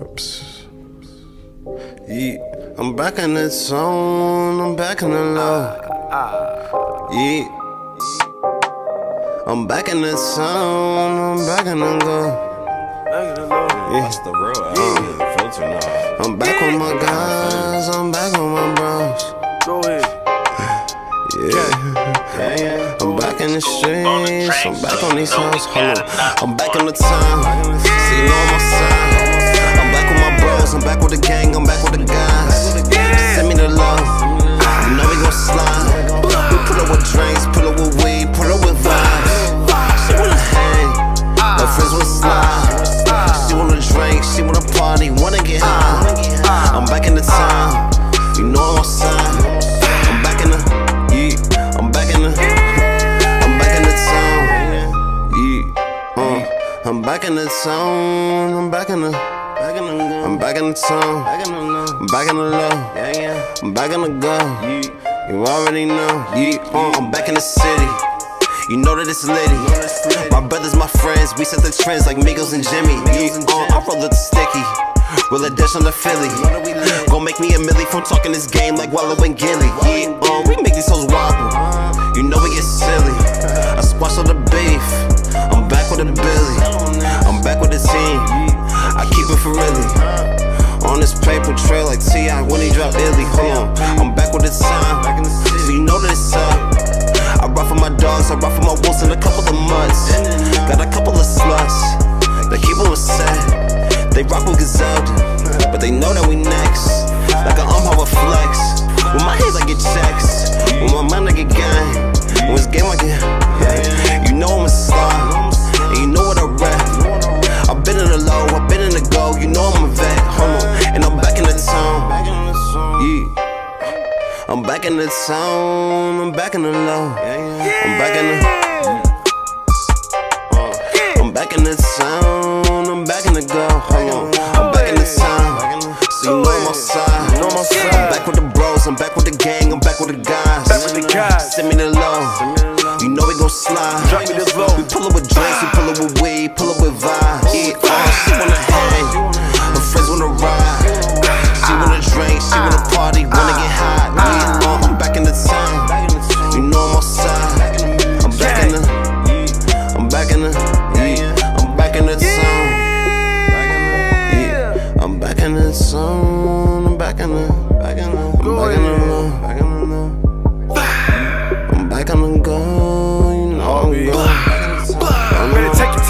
Oops. Yeah, I'm back in the zone, I'm back in the low. Yeah. I'm back in the zone, I'm back in the go. Yeah. That's the real album. The filter now. I'm back with my guys, I'm back with my bros. Go ahead. Yeah. I'm back in the streets, I'm back on these hoes. Hold on. I'm back in the town, see you know on my side. I'm back with I'm back with the gang, I'm back with the guys. Send me the love, you know we gon' slide. We pull up with drinks, pull up with weed, pull up with vibes. She wanna hang, her friends will slide. She wanna drink, she wanna party, wanna get high. I'm back in the town, you know I'm outside. I'm back in the, yeah, I'm back in the, I'm back in the town, yeah, uh, I'm back in the town, I'm back in the, back in the, I'm back in the town, I'm back in the low, I'm back in the go, you already know, yeah, uh, I'm back in the city. You know that it's litty. My brothers, my friends, we set the trends like Migos and Jimmy. Yeah, uh, I roll up the sticky. Roll a dash on the Philly. Gon' make me a milli from talking this game like Wallo and Gillie. Yeah, uh, we make these hoes wobble. You know we get silly. I squash all the beef. I'm back with a Billy. I'm back with the team. I keep it for really. On this paper trail like T.I. when he drop Illy. Hold on, I'm back with the time. So you know that it's up. I ride for my dogs, I ride for my wolves in a couple of months. Got a couple of sluts, they keep on set. They rock with Griselda, but they know that we next. Like an I flex. With my hands, I get checks. Back in the town, I'm back in the low. I'm back in the. Uh, I'm back in the town, I'm back in the go. Hold on, I'm back in the town. So you know I'm outside. know I'm. I'm back with the bros, I'm back with the gang, I'm back with the guys. Back with the guys. Send me the low. You know we gon' slide. Drop me the low. We pull up with drinks, we pull up with weed, pull up with vibes.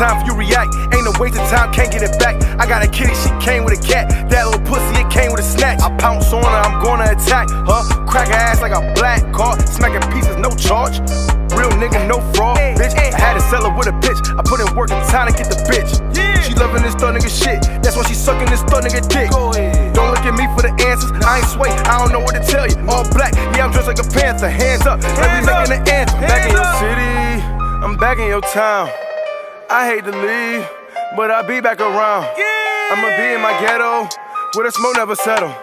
Time for you react. Ain't no waste of time, can't get it back. I got a kitty, she came with a cat. That little pussy, it came with a snatch. I pounce on her, I'm gonna attack her. Crack her ass like a black car. Smacking pieces, no charge. Real nigga, no fraud. Bitch, I had to sell her with a bitch. I put in work and time to get the bitch. She loving this thug nigga shit. That's why she sucking this thug nigga dick. Don't look at me for the answers. I ain't sway, I don't know what to tell you. All black, yeah, I'm dressed like a panther. Hands up, let me making the anthem. Back in your city, I'm back in your town. I hate to leave, but I'll be back around. I'ma be in my ghetto, where the smoke never settle.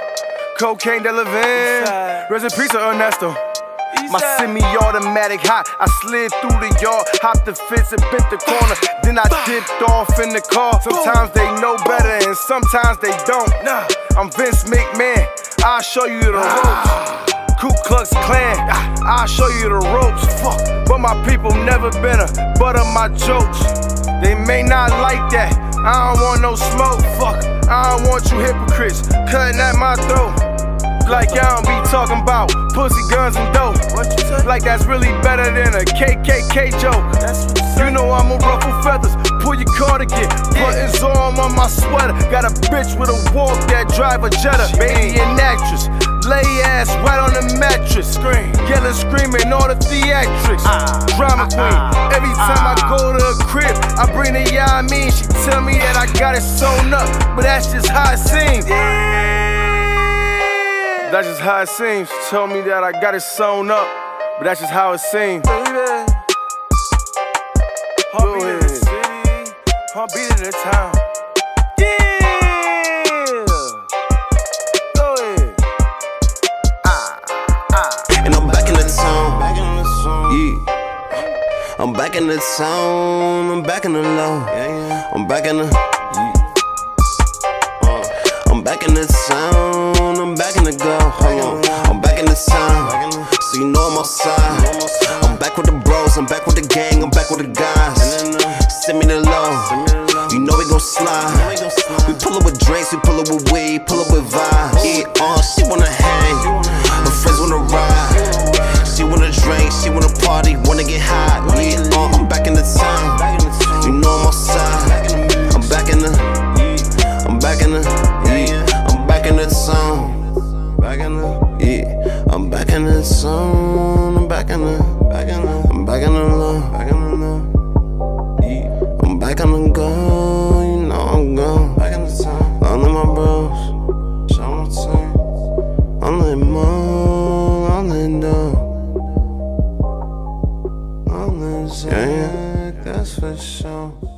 Cocaine de Levin, rest in peace to Ernesto. My semi-automatic hot, I slid through the yard, hopped the fence and bent the corner. Then I dipped off in the car. Sometimes they know better and sometimes they don't. I'm Vince McMahon, I'll show you the ropes. Ku Klux Klan, I'll show you the ropes. Fuck, but my people never been a butt of my jokes. They may not like that. I don't want no smoke. Fuck, I don't want you hypocrites cutting at my throat. Like y'all don't be talking about pussy guns and dope. Like that's really better than a KKK joke. You know I'm a ruffle feathers. Pull your cardigan, putting arm on my sweater. Got a bitch with a walk that drive a Jetta. Baby an actress. Lay ass right on the mattress. Scream. Yelling, screaming, all the theatrics. Ah, Drama ah, queen. Ah, Every time I go to a crib, I bring the yeah I mean. She tell me that I got it sewn up, but that's just how it seems. That's just how it seems. She told me that I got it sewn up, but that's just how it seems. Heartbeat in the city, heartbeat in the town. I'm back in the zone. I'm back in the low. I'm back in the. Uh, I'm back in the zone. I'm back in the go. Hold on, I'm back in the sound. So you know I'm outside. zone. I'm back in the, I'm back in the love, I'm back on the go, you know I'm gone. Back in the time, under my bros, show my time. I'm the mall, I'm the dog. I'm the Zach, yeah, yeah. that's for sure.